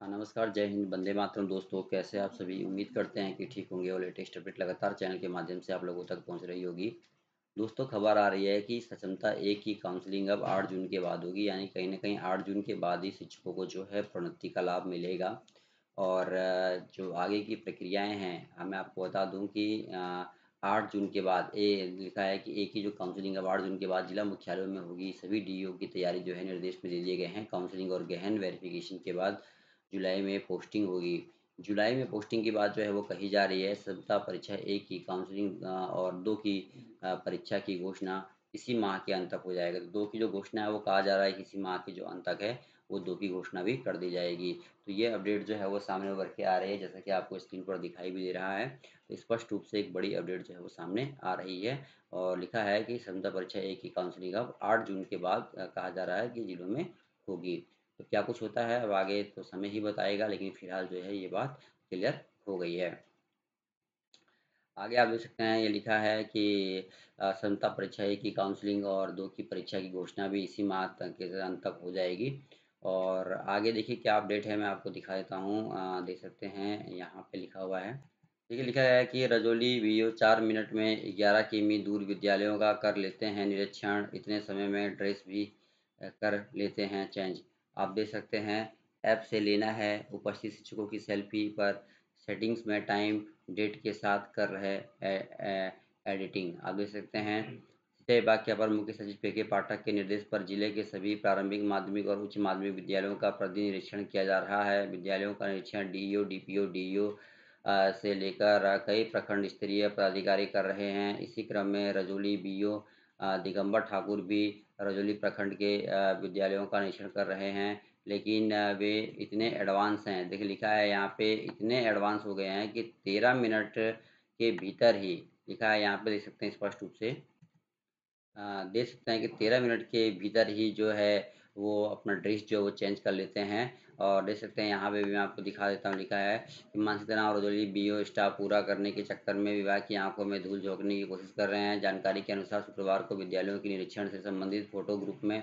हाँ नमस्कार, जय हिंद बंदे मातरम। दोस्तों, कैसे आप सभी? उम्मीद करते हैं कि ठीक होंगे और लेटेस्ट अपडेट लगातार चैनल के माध्यम से आप लोगों तक पहुँच रही होगी। दोस्तों, खबर आ रही है कि सक्षमता एक की काउंसलिंग अब 8 जून के बाद होगी। यानी कहीं ना कहीं 8 जून के बाद ही शिक्षकों को जो है प्रोन्नति का लाभ मिलेगा। और जो आगे की प्रक्रियाएँ हैं हमें आपको बता दूँ कि आठ जून के बाद ए, लिखा है कि एक ही जो काउंसलिंग अब आठ जून के बाद जिला मुख्यालयों में होगी। सभी डीओ की तैयारी जो है निर्देश में दे दिए गए हैं। काउंसलिंग और गहन वेरिफिकेशन के बाद जुलाई में पोस्टिंग होगी। जुलाई में पोस्टिंग की बात जो है वो कही जा रही है सभ्यता परीक्षा एक की काउंसलिंग और दो की परीक्षा की घोषणा इसी माह के अंत तक हो जाएगा। तो दो की जो घोषणा है वो कहा जा रहा है इसी माह के जो अंत तक है, वो दो की घोषणा भी कर दी जाएगी। तो ये अपडेट जो है वो सामने उभर के आ रही है, जैसा कि आपको स्क्रीन पर दिखाई भी दे रहा है। तो स्पष्ट रूप से एक बड़ी अपडेट जो है वो सामने आ रही है और लिखा है कि क्षमता परीक्षा एक की काउंसलिंग अब आठ जून के बाद कहा जा रहा है कि जिलों में होगी। तो क्या कुछ होता है? अब आगे तो समय ही बताएगा, लेकिन फ़िलहाल जो है ये बात क्लियर हो गई है। आगे आप देख सकते हैं, ये लिखा है कि संता परीक्षा एक की काउंसलिंग और दो की परीक्षा की घोषणा भी इसी माह के अंत तक हो जाएगी। और आगे देखिए क्या अपडेट है, मैं आपको दिखा देता हूँ। देख सकते हैं, यहाँ पे लिखा हुआ है। देखिए, लिखा है कि रजौली वीओ चार मिनट में ग्यारह किमी दूर विद्यालयों का कर लेते हैं निरीक्षण। इतने समय में ड्रेस भी कर लेते हैं चेंज। आप देख सकते हैं, ऐप से लेना है, उपस्थित शिक्षकों की सेल्फी पर, सेटिंग्स में टाइम, डेट के साथ कर रहे एडिटिंग। आप देख सकते हैं के अपर मुख्य सचिव पे के पाठक के निर्देश पर ज़िले के सभी प्रारंभिक माध्यमिक और उच्च माध्यमिक विद्यालयों का प्रति निरीक्षण किया जा रहा है। विद्यालयों का निरीक्षण डीईओ डीपीओ डीईओ से लेकर कई प्रखंड स्तरीय पदाधिकारी कर रहे हैं। इसी क्रम में रजौली बीओ दिगंबर ठाकुर भी रजौली प्रखंड के विद्यालयों का निरीक्षण कर रहे हैं। लेकिन वे इतने एडवांस हैं। देखिए, लिखा है यहाँ पे, इतने एडवांस हो गए हैं कि तेरह मिनट के भीतर ही, लिखा है यहाँ पे, देख सकते हैं स्पष्ट रूप से। देख सकते हैं कि तेरह मिनट के भीतर ही जो है वो अपना ड्रेस जो वो चेंज कर लेते हैं। और देख सकते हैं यहाँ पे भी मैं आपको दिखा देता हूँ, लिखा है कि मानसिक तनाव और रजौली बी स्टाफ पूरा करने के चक्कर में विभाग की आँखों में धूल झोंकने की कोशिश कर रहे हैं। जानकारी के अनुसार शुक्रवार को विद्यालयों के निरीक्षण से संबंधित फ़ोटो ग्रुप में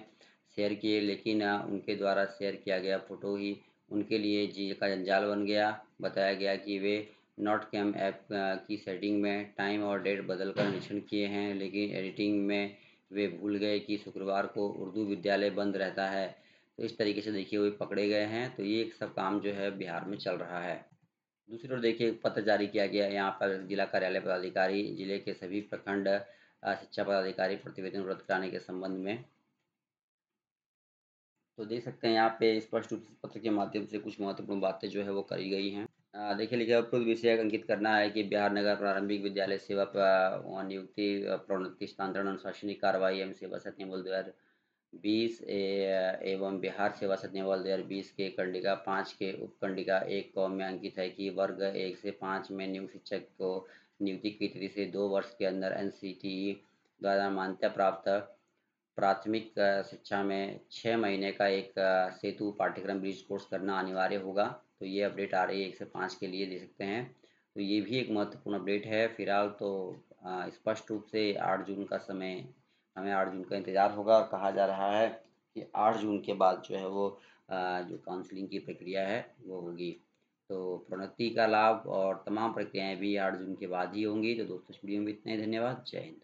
शेयर किए, लेकिन उनके द्वारा शेयर किया गया फ़ोटो ही उनके लिए जी का जंजाल बन गया। बताया गया कि वे नॉट कैम ऐप की सेटिंग में टाइम और डेट बदल कर निरीक्षण किए हैं, लेकिन एडिटिंग में वे भूल गए कि शुक्रवार को उर्दू विद्यालय बंद रहता है। तो इस तरीके से देखिए, वे पकड़े गए हैं। तो ये सब काम जो है बिहार में चल रहा है। दूसरी ओर देखिए, पत्र जारी किया गया यहाँ पर जिला कार्यालय पदाधिकारी, ज़िले के सभी प्रखंड शिक्षा पदाधिकारी प्रतिवेदन रद्द कराने के संबंध में। तो देख सकते हैं, यहाँ पे स्पष्ट रूप से पत्र के माध्यम से कुछ महत्वपूर्ण बातें जो है वो करी गई हैं। देखिए लिखिए उपयुक्त विषय अंकित करना है कि बिहार नगर प्रारंभिक विद्यालय सेवा नियुक्ति प्रोन्नति स्थानांतरण अनुशासनिक कार्रवाई एवं सेवा सत्य दो हज़ार बीस एवं बिहार सेवा सत्य दो हज़ार बीस के कंडिका पाँच के उपकंडिका एक कौम में अंकित है कि वर्ग एक से पाँच में नियुक्त शिक्षक को नियुक्ति की तिथि से दो वर्ष के अंदर एन द्वारा मान्यता प्राप्त प्राथमिक शिक्षा में छः महीने का एक सेतु पाठ्यक्रम ब्रिज कोर्स करना अनिवार्य होगा। तो ये अपडेट आ रही है एक से पाँच के लिए दे सकते हैं। तो ये भी एक महत्वपूर्ण अपडेट है। फ़िलहाल तो स्पष्ट रूप से आठ जून का समय, हमें आठ जून का इंतज़ार होगा और कहा जा रहा है कि आठ जून के बाद जो है वो जो काउंसलिंग की प्रक्रिया है, वो होगी। तो प्रोन्नति का लाभ और तमाम प्रक्रियाएँ भी आठ जून के बाद ही होंगी। तो दोस्तों वीडियो में इतना ही। धन्यवाद। जय हिंद।